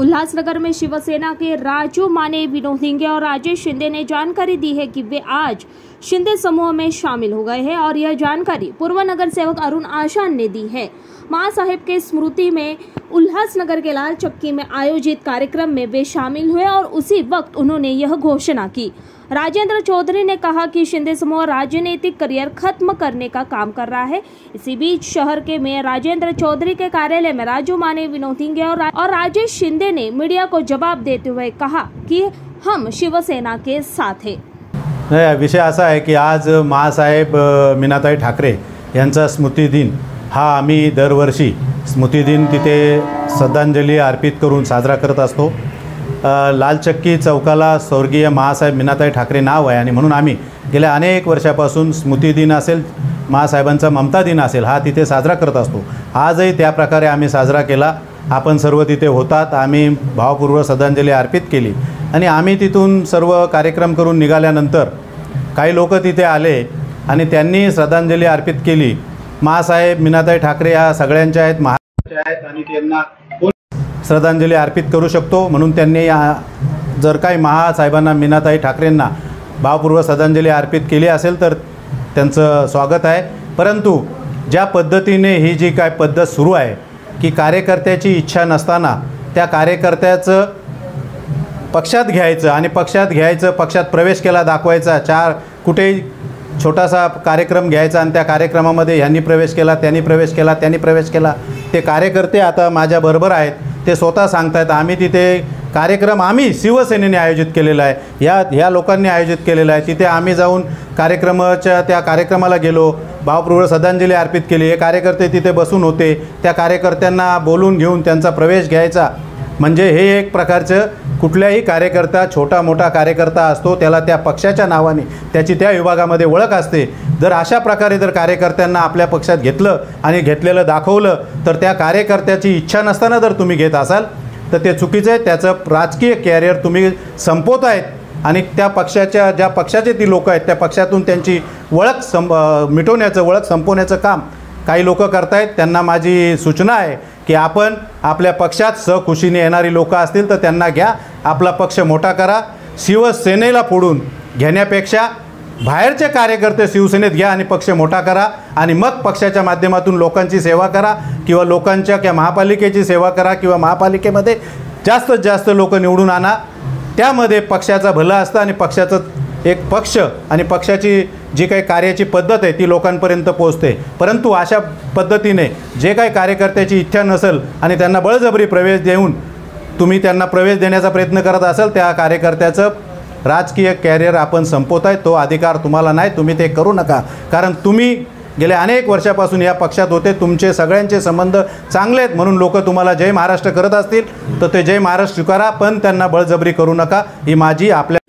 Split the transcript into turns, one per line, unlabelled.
उल्लासनगर में शिवसेना के राजू माने विनोद हिंगे और राजेश शिंदे ने जानकारी दी है कि वे आज शिंदे समूह में शामिल हो गए हैं और यह जानकारी पूर्व नगर सेवक अरुण आशान ने दी है। माँ साहेब के स्मृति में उल्लासनगर के लाल चक्की में आयोजित कार्यक्रम में वे शामिल हुए और उसी वक्त उन्होंने यह घोषणा की। राजेंद्र चौधरी ने कहा कि शिंदे समूह राजनीतिक करियर खत्म करने का काम कर रहा है। इसी बीच शहर के मेयर राजेंद्र चौधरी के कार्यालय में राजू माने विनोद और, राजेश शिंदे ने मीडिया को जवाब देते हुए कहा कि हम शिवसेना के साथ है।
विषय असा आहे की आज महासाहेब मीनाताई ठाकरे यांचा स्मृतिदिन हा आम्ही दरवर्षी स्मृतिदिन तिथे श्रद्धांजली अर्पित करून साजरा करत असतो. लालचक्की चौकाला स्वर्गीय महासाहेब मीनाताई ठाकरे नाव आहे आणि म्हणून आम्ही गेल्या अनेक वर्षापासून स्मृतिदिन असेल महासाहेबांचा ममता दिन असेल हा तिथे साजरा करत असतो. आजही त्या प्रकारे आम्ही साजरा केला. आपण सर्व तिथे होतात आम्ही भावपूर्व श्रद्धांजली अर्पित केली. आणि आम्ही तिथून सर्व कार्यक्रम करून निघाल्यानंतर काही लोक तिथे आले आणि त्यांनी श्रद्धांजली अर्पित केली. महासाहेब मीनाताई ठाकरे या सगळ्यांच्या आहेत महा आहेत आणि त्यांना श्रद्धांजली अर्पित करू शकतो. म्हणून त्यांनी या जर काही महासाहेबांना मीनाताई ठाकरेंना भावपूर्वक श्रद्धांजली अर्पित केली असेल तर त्यांचं स्वागत आहे. परंतु ज्या पद्धतीने ही जी काय पद्धत सुरू आहे की कार्यकर्त्याची इच्छा नसताना त्या कार्यकर्त्याचं पक्षात घ्यायचं आणि पक्षात घ्यायचं पक्षात प्रवेश केला दाखवायचा चार कुठेही छोटासा कार्यक्रम घ्यायचा आणि त्या कार्यक्रमामध्ये ह्यांनी प्रवेश केला त्यांनी प्रवेश केला त्यांनी प्रवेश केला ते कार्यकर्ते आता माझ्याबरोबर आहेत. ते स्वतः सांगतायत आम्ही तिथे कार्यक्रम आम्ही शिवसेनेने आयोजित केलेला आहे. या ह्या लोकांनी आयोजित केलेला आहे. तिथे आम्ही जाऊन कार्यक्रमाच्या त्या कार्यक्रमाला गेलो. भावपूर्वक श्रद्धांजली अर्पित केली. हे कार्यकर्ते तिथे बसून होते. त्या कार्यकर्त्यांना बोलून घेऊन त्यांचा प्रवेश घ्यायचा. म्हणजे हे एक प्रकारचं कुठल्याही कार्यकर्ता छोटा मोठा कार्यकर्ता असतो त्याला त्या पक्षाच्या नावाने त्याची त्या विभागामध्ये ओळख असते. जर अशा प्रकारे जर कार्यकर्त्यांना आपल्या पक्षात घेतलं आणि घेतलेलं दाखवलं तर त्या कार्यकर्त्याची इच्छा नसताना जर तुम्ही घेत असाल तर ते चुकीचं आहे. त्याचं राजकीय कॅरियर तुम्ही संपवत आहेत आणि त्या पक्षाच्या ज्या पक्षाचे ती लोक आहेत त्या पक्षातून त्यांची ओळख सं मिटवण्याचं ओळख संपवण्याचं काम काही लोक करतायत. त्यांना माझी सूचना आहे की आपण आपल्या पक्षात सहखुशीने येणारी लोकं असतील तर त्यांना घ्या. आपला पक्ष मोठा करा. शिवसेनेला फोडून घेण्यापेक्षा बाहेरचे कार्यकर्ते शिवसेनेत घ्या आणि पक्ष मोठा करा. आणि मग पक्षाच्या माध्यमातून लोकांची सेवा करा किंवा लोकांच्या किंवा महापालिकेची सेवा करा किंवा महापालिकेमध्ये जास्तीत जास्त लोक निवडून आणा. त्यामध्ये पक्षाचं भलं असतं आणि पक्षाचं एक पक्ष आणि पक्षाची जी काही कार्याची पद्धत आहे ती लोकांपर्यंत पोहोचते. परंतु अशा पद्धतीने जे काही कार्यकर्त्याची इच्छा नसेल आणि त्यांना बळजबरी प्रवेश देऊन तुम्ही त्यांना प्रवेश देण्याचा प्रयत्न करत असाल त्या कार्यकर्त्याचं राजकीय कॅरियर आपण संपवताय तो अधिकार तुम्हाला नाही तुम्ही ते करू नका. कारण तुम्ही गेल्या अनेक वर्षापासून या पक्षात होते तुमचे सगळ्यांचे संबंध चांगले आहेत म्हणून लोक तुम्हाला जय महाराष्ट्र करत असतील. तर ते जय महाराष्ट्र स्वीकारा पण त्यांना बळजबरी करू नका. ही माझी आपल्या